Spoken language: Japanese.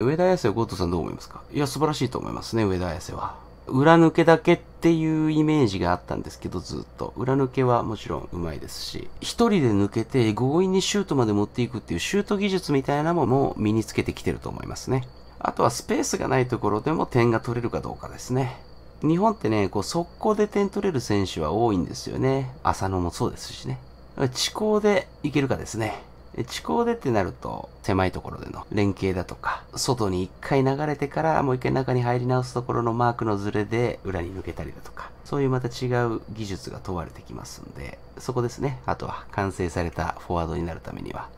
上田綺世はゴッドさんどう思いますか？いや、素晴らしいと思いますね、上田綺世は。裏抜けだけっていうイメージがあったんですけど、ずっと。裏抜けはもちろん上手いですし、一人で抜けて強引にシュートまで持っていくっていうシュート技術みたいなものも身につけてきてると思いますね。あとはスペースがないところでも点が取れるかどうかですね。日本ってね、こう速攻で点取れる選手は多いんですよね。浅野もそうですしね。地高でいけるかですね。地高でってなると、狭いところでの連携だとか、外に一回流れてからもう一回中に入り直すところのマークのズレで裏に抜けたりだとか、そういうまた違う技術が問われてきますんで、そこですね。あとは完成されたフォワードになるためには、